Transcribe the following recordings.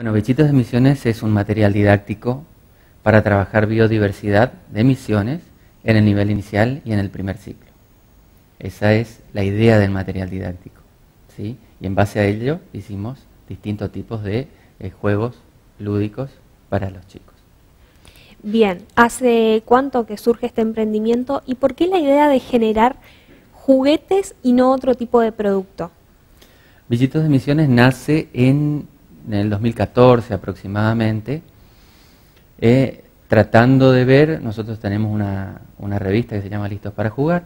Bueno, Bichitos de Misiones es un material didáctico para trabajar biodiversidad de misiones en el nivel inicial y en el primer ciclo. Esa es la idea del material didáctico. ¿sí? Y en base a ello hicimos distintos tipos de eh, juegos lúdicos para los chicos. Bien, ¿hace cuánto que surge este emprendimiento y por qué la idea de generar juguetes y no otro tipo de producto? Bichitos de Misiones nace en en el 2014 aproximadamente, eh, tratando de ver, nosotros tenemos una, una, revista que se llama Listos para Jugar,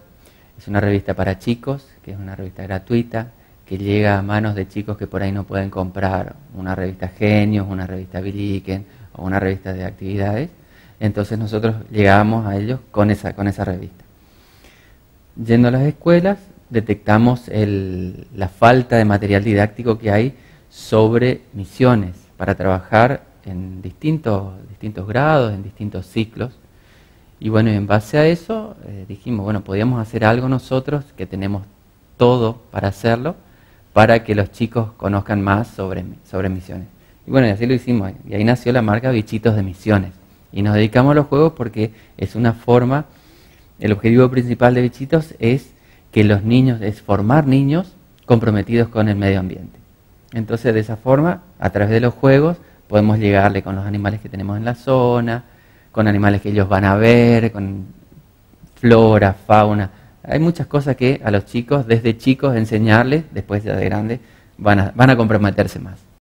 es una revista para chicos, que es una revista gratuita, que llega a manos de chicos que por ahí no pueden comprar una revista Genios, una revista Biliken o una revista de actividades, entonces nosotros llegamos a ellos con esa, con esa revista. Yendo a las escuelas, detectamos la falta de material didáctico que hay sobre misiones para trabajar en distintos, distintos grados, en distintos ciclos. Y bueno, en base a eso eh, dijimos, bueno, podíamos hacer algo nosotros que tenemos todo para hacerlo, para que los chicos conozcan más sobre, sobre misiones. Y bueno, y así lo hicimos. Y ahí nació la marca Bichitos de Misiones. Y nos dedicamos a los juegos porque es una forma, el objetivo principal de Bichitos es que los niños, es formar niños comprometidos con el medio ambiente. Entonces, de esa forma, a través de los juegos, podemos llegarle con los animales que tenemos en la zona, con animales que ellos van a ver, con flora, fauna. Hay muchas cosas que a los chicos, desde chicos, enseñarles, después ya de grandes, van a, van a comprometerse más.